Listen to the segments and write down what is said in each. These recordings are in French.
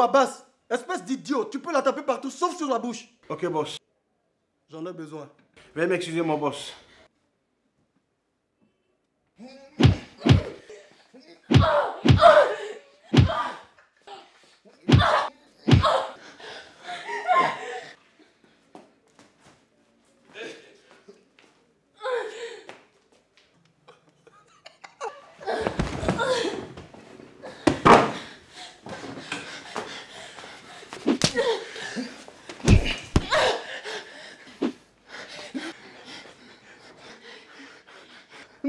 Oh Abbas, espèce d'idiot, tu peux la taper partout sauf sur la bouche. Ok, boss. J'en ai besoin. Veuillez m'excuser, mon boss.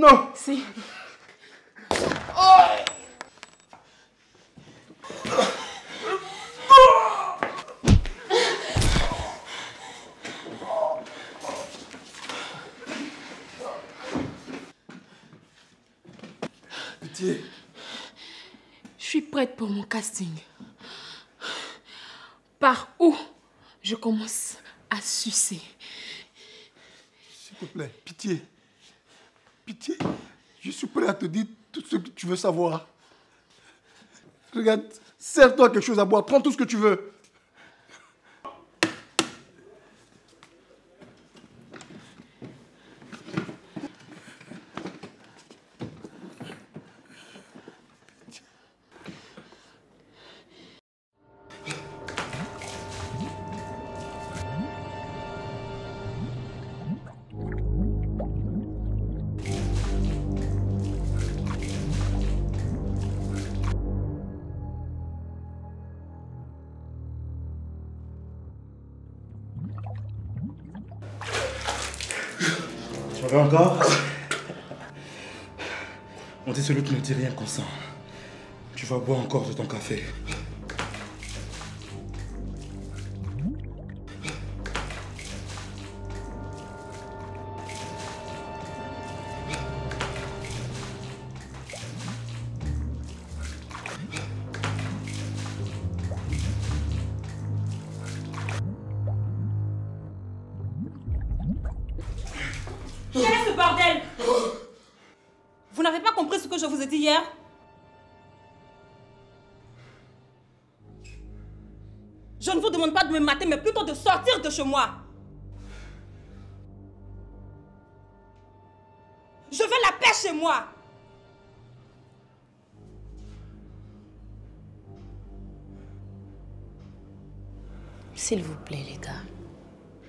Non Si. Pitié. Je suis prête pour mon casting. Par où je commence à sucer? S'il te plaît. Pitié. Suis prêt à te dire tout ce que tu veux savoir. Regarde, serre-toi quelque chose à boire, prends tout ce que tu veux. Encore On dit celui qui ne dit rien consent. Tu vas boire encore de ton café. Est ce bordel Vous n'avez pas compris ce que je vous ai dit hier? Je ne vous demande pas de me mater, mais plutôt de sortir de chez moi. Je veux la paix chez moi. S'il vous plaît, les gars,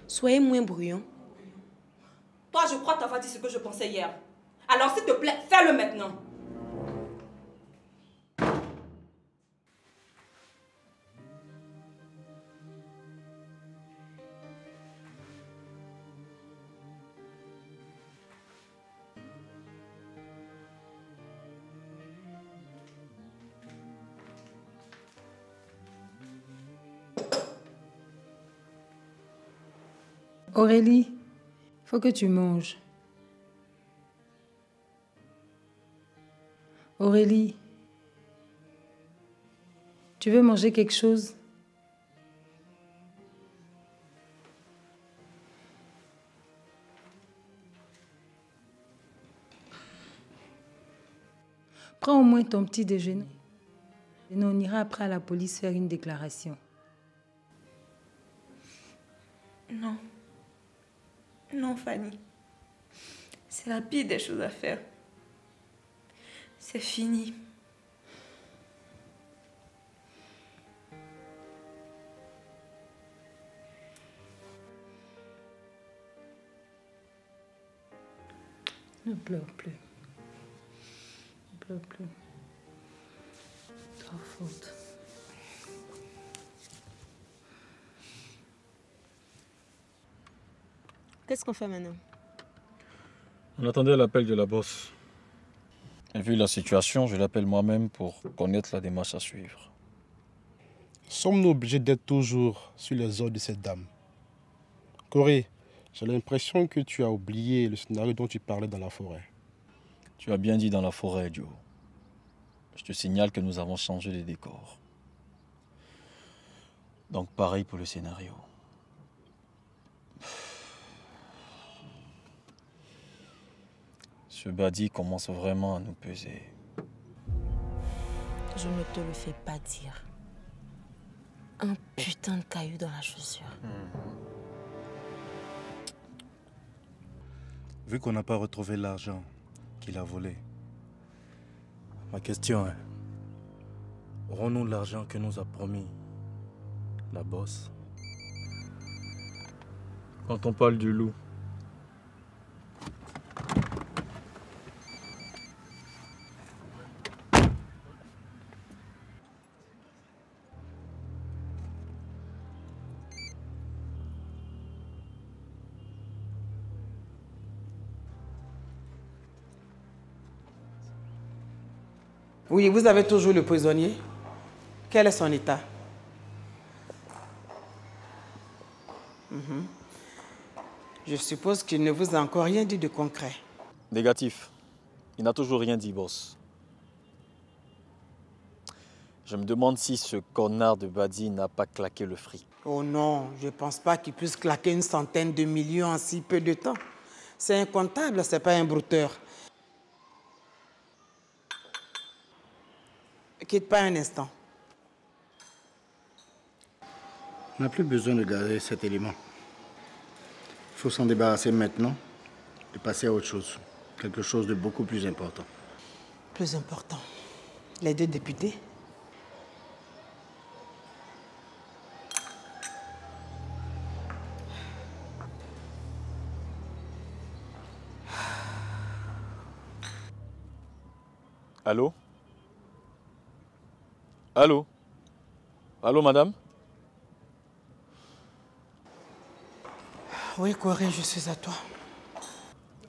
soyez moins bruyants. Toi, je crois t'avoir dit ce que je pensais hier. Alors, s'il te plaît, fais-le maintenant. Aurélie, faut que tu manges. Aurélie, tu veux manger quelque chose? Prends au moins ton petit déjeuner. Et nous, on ira après à la police faire une déclaration. C'est la pire des choses à faire. C'est fini. Ne pleure plus. Ne pleure plus. Ta faute. Qu'est-ce qu'on fait maintenant On attendait l'appel de la bosse. Et vu la situation, je l'appelle moi-même pour connaître la démarche à suivre. Sommes-nous obligés d'être toujours sur les ordres de cette dame? Corée, j'ai l'impression que tu as oublié le scénario dont tu parlais dans la forêt. Tu as bien dit dans la forêt, Joe. Je te signale que nous avons changé les décors. Donc pareil pour le scénario. Ce badi commence vraiment à nous peser. Je ne te le fais pas dire. Un putain de caillou dans la chaussure. Vu qu'on n'a pas retrouvé l'argent qu'il a volé, ma question est, aurons-nous l'argent que nous a promis la bosse? Quand on parle du loup, vous avez toujours le prisonnier? Quel est son état? Mhm. Je suppose qu'il ne vous a encore rien dit de concret. négatif. Il n'a toujours rien dit, boss. Je me demande si ce connard de Badi n'a pas claqué le fric. Oh non, je ne pense pas qu'il puisse claquer une centaine de millions en si peu de temps. C'est incontable, c'est pas un brouteur. Quitte pas un instant. On n'a plus besoin de garder cet élément. Il faut s'en débarrasser maintenant et passer à autre chose. Quelque chose de beaucoup plus important. Plus important, les deux députés. Allô? Allô? Allô, madame? Oui, Corée, je suis à toi.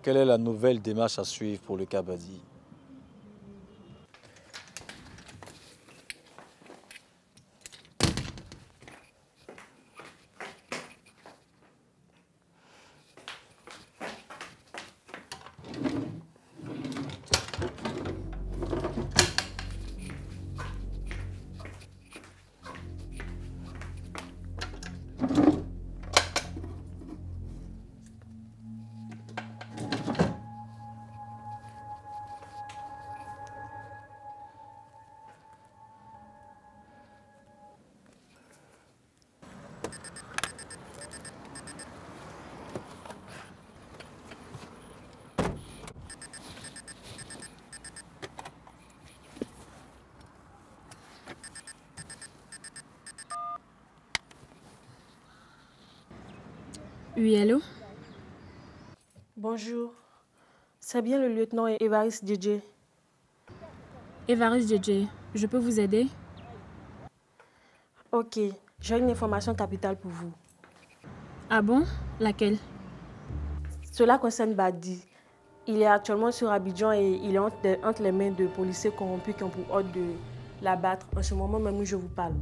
Quelle est la nouvelle démarche à suivre pour le cas Oui, allô? Bonjour. C'est bien le lieutenant Évariste DJ. Évariste DJ, je peux vous aider? Ok, j'ai une information capitale pour vous. Ah bon? Laquelle? Cela concerne Badi. Il est actuellement sur Abidjan et il est entre, entre les mains de policiers corrompus qui ont pour ordre de l'abattre en ce moment même où je vous parle.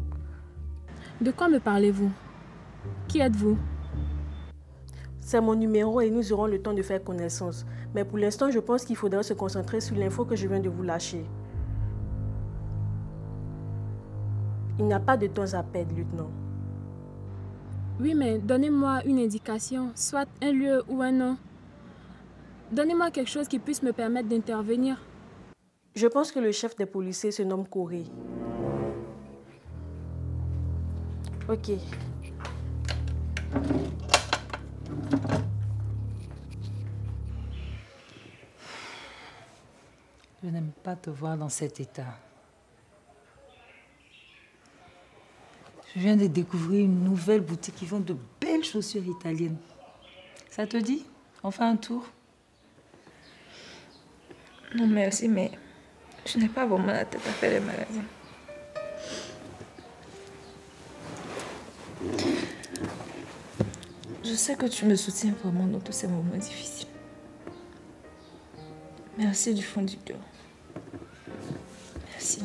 De quoi me parlez-vous? Qui êtes-vous? C'est mon numéro et nous aurons le temps de faire connaissance. Mais pour l'instant, je pense qu'il faudra se concentrer sur l'info que je viens de vous lâcher. Il n'y a pas de temps à perdre, lieutenant. Oui, mais donnez-moi une indication, soit un lieu ou un nom. Donnez-moi quelque chose qui puisse me permettre d'intervenir. Je pense que le chef des policiers se nomme Corée. Ok. Je n'aime pas te voir dans cet état. Je viens de découvrir une nouvelle boutique qui vend de belles chaussures italiennes. Ça te dit? On fait un tour? Non, merci, mais je n'ai pas vraiment la tête à faire les magasins. Je sais que tu me soutiens vraiment dans tous ces moments difficiles. Merci du fond du cœur. Merci.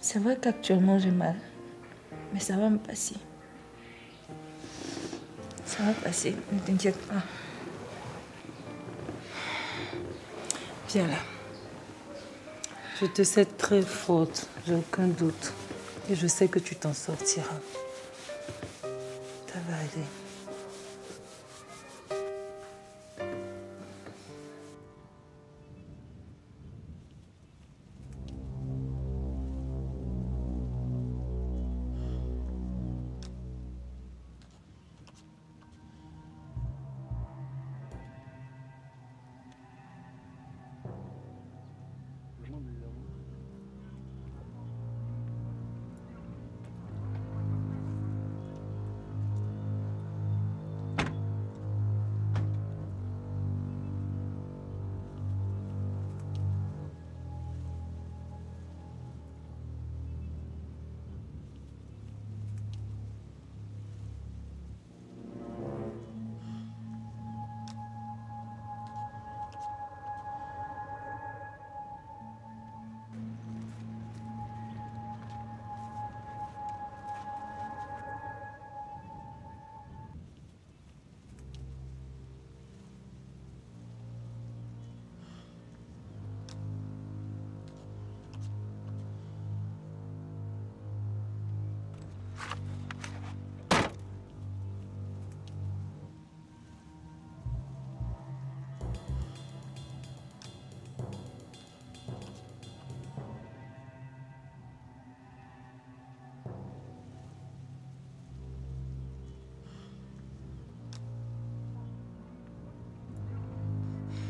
C'est vrai qu'actuellement j'ai mal, mais ça va me passer. Ça va passer, ne t'inquiète pas. Viens là. Je te sais très forte, j'ai aucun doute. Et je sais que tu t'en sortiras. Ça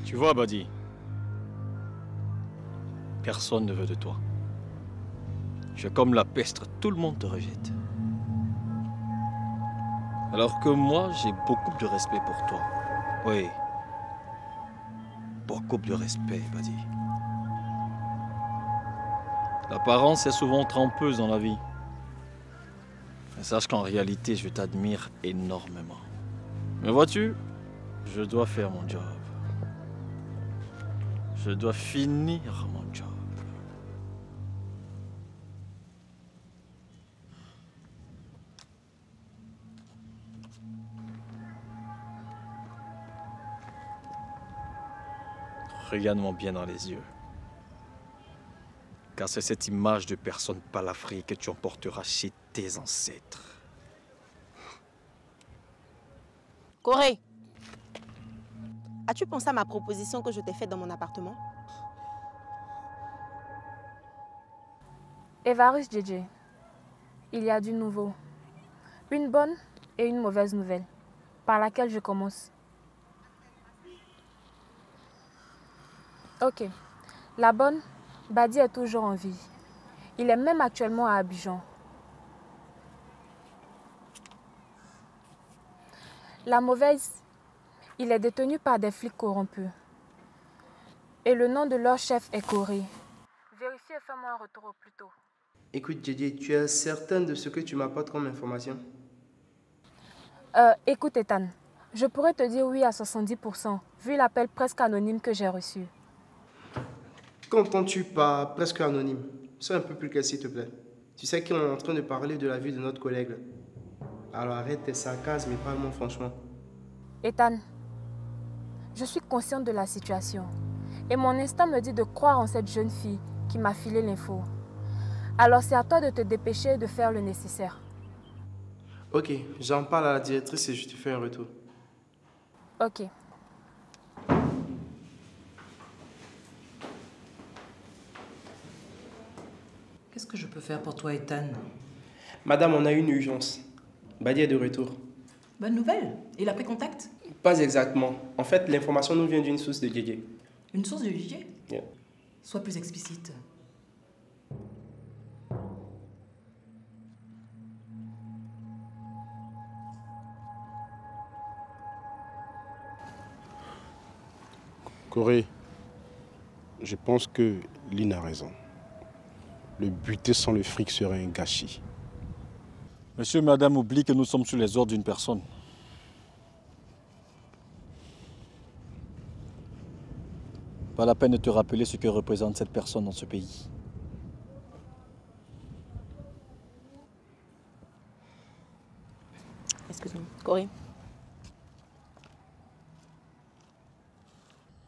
Tu vois, Badi, personne ne veut de toi. Tu comme la peste, tout le monde te rejette. Alors que moi, j'ai beaucoup de respect pour toi. Oui. Beaucoup de respect, Badi. L'apparence est souvent trompeuse dans la vie. Mais sache qu'en réalité, je t'admire énormément. Mais vois-tu, je dois faire mon job. Je dois finir mon job. Regarde-moi bien dans les yeux. Car c'est cette image de personne palafrée que tu emporteras chez tes ancêtres. Corée, as-tu pensé à ma proposition que je t'ai faite dans mon appartement? Evarus JJ, il y a du nouveau. Une bonne et une mauvaise nouvelle, par laquelle je commence. Ok. La bonne, Badi est toujours en vie. Il est même actuellement à Abidjan. La mauvaise, il est détenu par des flics corrompus. Et le nom de leur chef est Corée. Vérifie et fais-moi un retour au plus tôt. Écoute, Djidji, tu es certaine de ce que tu m'apportes comme information? Euh, écoute, Ethan, je pourrais te dire oui à 70%, vu l'appel presque anonyme que j'ai reçu. Qu'entends-tu par presque anonyme? Sois un peu plus clair, s'il te plaît. Tu sais qu'on est en train de parler de la vie de notre collègue. Alors arrête tes sarcasmes et parle-moi franchement. Ethan, je suis consciente de la situation. Et mon instinct me dit de croire en cette jeune fille qui m'a filé l'info. Alors c'est à toi de te dépêcher et de faire le nécessaire. Ok, j'en parle à la directrice et je te fais un retour. Ok. Qu'est-ce que je peux faire pour toi, Ethan? Madame, on a une urgence. Badi est de retour. Bonne nouvelle. Il a pris contact? Pas exactement. En fait, l'information nous vient d'une source de Didier. Une source de DJ Yeah. Sois plus explicite. Corée, je pense que Lynn a raison. Le buter sans le fric serait un gâchis. Monsieur, madame, oublie que nous sommes sous les ordres d'une personne. Pas la peine de te rappeler ce que représente cette personne dans ce pays. Excuse-moi. Corée.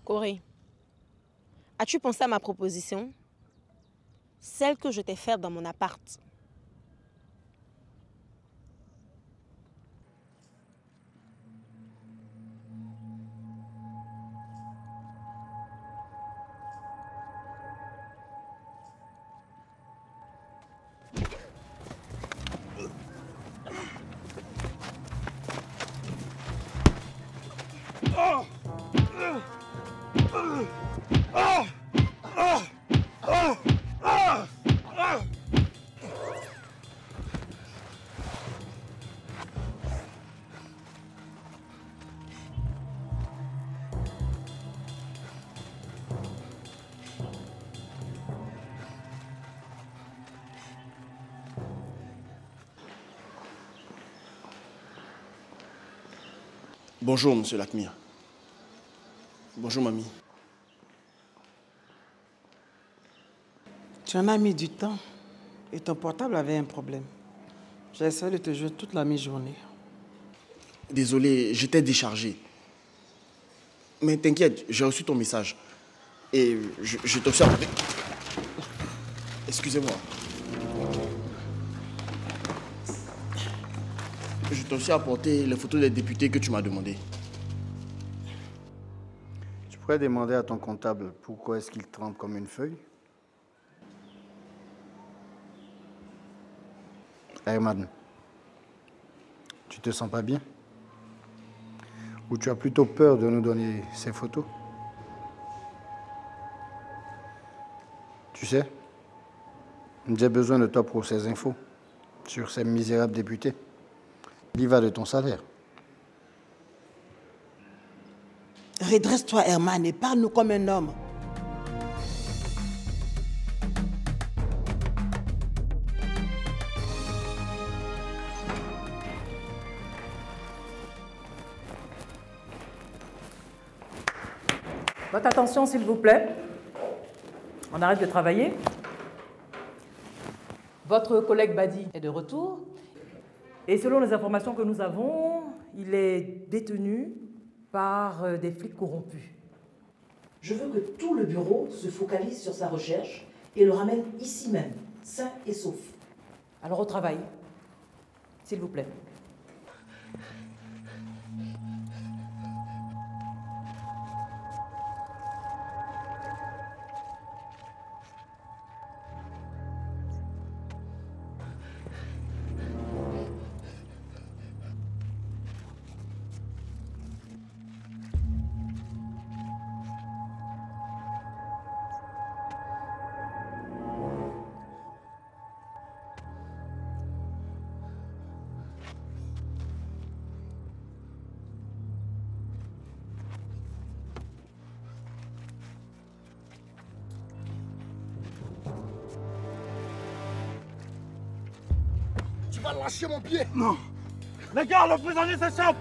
Corée. As-tu pensé à ma proposition? Celle que je t'ai faite dans mon appart. Bonjour, monsieur Lakmir. Bonjour, mamie. Tu en as mis du temps et ton portable avait un problème. J'ai essayé de te jouer toute la mi-journée. Désolé, j'étais déchargé. Mais t'inquiète, j'ai reçu ton message. Et je, je apporté... Excusez-moi. je t'ai aussi apporté les photos des députés que tu m'as demandé. Tu pourrais demander à ton comptable pourquoi est-ce qu'il trempe comme une feuille? Herman, tu te sens pas bien? Ou tu as plutôt peur de nous donner ces photos? Tu sais, j'ai besoin de toi pour ces infos sur ces misérables députés. Il y va de ton salaire. Redresse-toi, Herman, et parle-nous comme un homme. Votre attention, s'il vous plaît. On arrête de travailler. Votre collègue Badi est de retour. Et selon les informations que nous avons, il est détenu par euh, des flics corrompus. Je veux que tout le bureau se focalise sur sa recherche et le ramène ici même, sain et sauf. Alors au travail, s'il vous plaît. Lâcher mon pied Non. Les gars, le prisonnier s'échappe